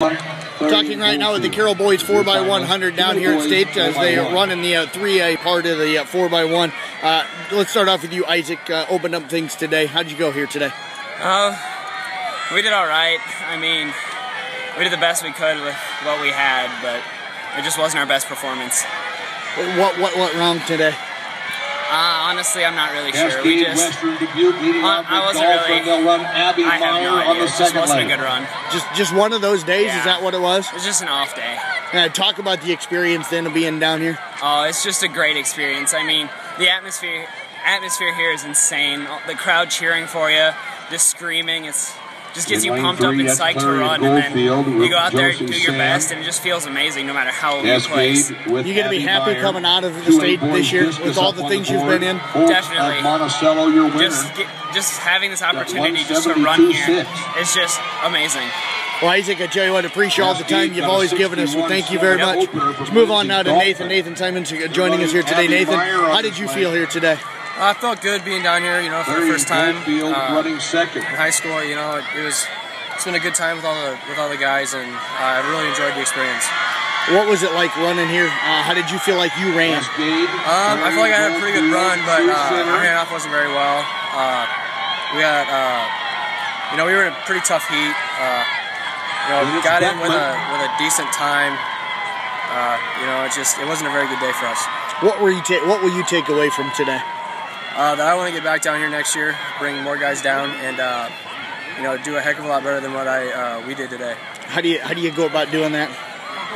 Talking right now with the Carroll Boys 4x100 down here at State as they run in the uh, 3A part of the uh, 4x1. Uh, let's start off with you, Isaac. Uh, opened up things today. How'd you go here today? Uh, we did all right. I mean, we did the best we could with what we had, but it just wasn't our best performance. What what went wrong today? Uh, honestly, I'm not really sure. We just, Western Dubuque leading Uh, off I with wasn't Dolphin. really- They'll run Abby I have Meyer no on idea. the It just wasn't a good run. Just just one of those days. Is that what it was? It was just an off day. Uh, talk about the experience then of being down here. Oh, it's just a great experience. I mean, the atmosphere atmosphere here is insane. The crowd cheering for you, just screaming. It's just gets you In lane pumped up and psyched to Clary run, and then you go out there and do your Sam. best, and it just feels amazing no matter how you place. Cascade with You gonna be happy Meyer. coming out of the 2A state this year with all the things the you've been in? Definitely. Monticello, your winner. Just get, just having this opportunity just to run here 172.6. is just amazing. Well, Isaac, I tell you what, I appreciate all the time you've always given us. So thank you very much. Let's move on now to Nathan. Nathan Simons uh, joining us here today. Nathan, how did you feel here today? I felt good being down here, you know, for the first time Goldfield uh, running second. in high school. You know, it, it was it's been a good time with all the with all the guys, and uh, I really enjoyed the experience. What was it like running here? Uh, how did you feel like you ran? Cascade. Um, I feel like I had a pretty good run, but True uh, our handoff wasn't very well. Uh, we had, uh, you know, we were in a pretty tough heat. Uh, you know, And it's got in with a with a decent time. Uh, you know, it just it wasn't a very good day for us. What were you ta- What will you take away from today? Uh, that I want to get back down here next year, bring more guys down, and uh, you know, do a heck of a lot better than what I uh, we did today. How do you How do you go about doing that?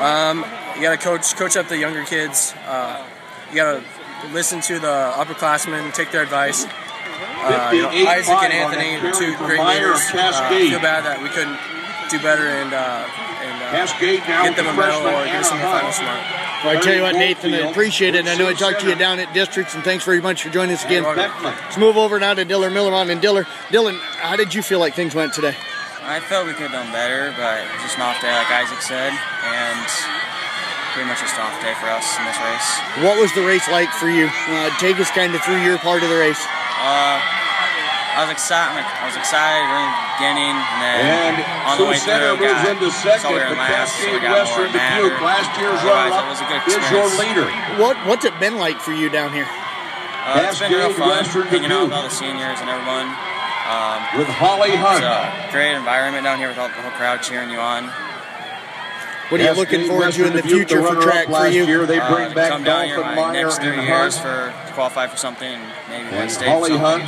Um, you got to coach coach up the younger kids. Uh, you got to listen to the upperclassmen, take their advice. Uh, you know, Isaac and Anthony, that two great Meyer leaders. Uh, feel bad that we couldn't do better and uh, and uh, get them a medal or get us in the Anna final smart. Well, I tell you what, Nathan, I appreciate it. I know I talked to you down at districts, and thanks very much for joining us again. Let's move over now to Diller Millerman and Diller. Dylan, how did you feel like things went today? I felt we could have done better, but just an off day, like Isaac said, and pretty much just an off day for us in this race. What was the race like for you? Uh, take us kind of through your part of the race. Uh, I was excited. I was excited during the beginning, and then And on the way Sioux Center through, moves got into second, we were but in last, so we got more Western mad. Dubuque, last year's Otherwise, runner-up, it was a good is your leader. What What's it been like for you down here? Uh, it's been real fun Western hanging out with all the seniors and everyone. Um, With Holly it's Hunt. a great environment down here with all the whole crowd cheering you on. What are you looking forward to in the Dubuque, future for track for last you? Year, they Uh, bring to back come down here my Meyer next three and years Hunt. for to qualify for something and maybe win And state. Holly. Hunt.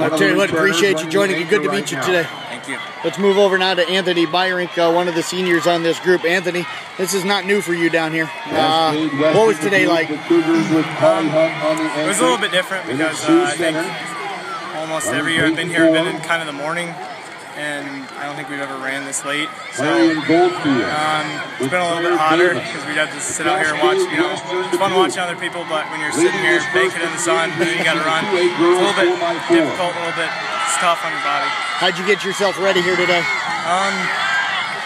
I'll tell you what, appreciate you joining. Good to meet you today. Thank you. Let's move over now to Anthony Byrink, uh, one of the seniors on this group. Anthony, this is not new for you down here. Uh, what was today like? The Cougars with Holly Hunt on the It was a little bit different because uh, I think almost every year I've been here, I've been in kind of the morning, and I don't think we've ever ran this late. So Larry and um, it's been a little bit hotter because we'd have to sit out here and watch. You know, it's fun watching other people, but when you're sitting here baking in the sun, and then you got to run. It's a little bit difficult, a little bit it's tough on your body. How'd you get yourself ready here today? Um,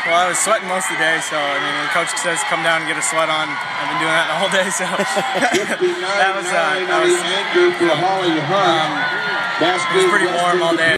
well, I was sweating most of the day, so I mean, when coach says come down and get a sweat on, I've been doing that the whole day. So that was uh, that was anchor for Holly it was pretty warm all day.